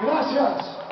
Gracias.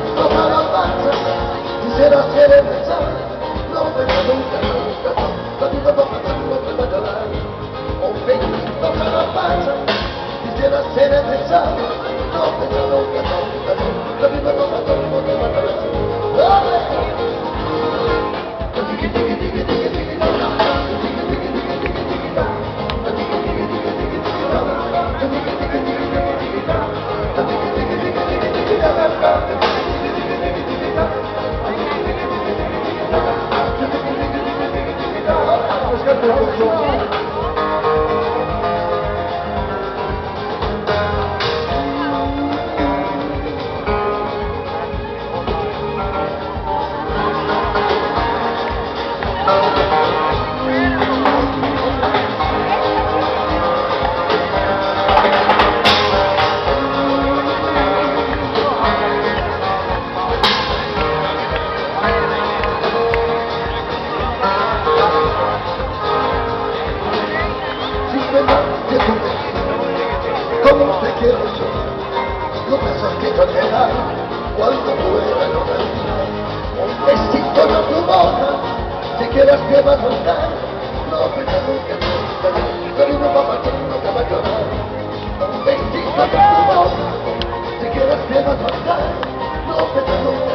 Gusto para pazza quisiera ser el mensaje no pero nunca nunca nunca nunca nunca nunca nunca nunca un pequeñito para pazza quisiera ser el mensaje no pero nunca nunca nunca nunca nunca nunca nunca quieras que vas a estar, no que te no va a no te va a llorar. Tu amor, que vas a estar, no que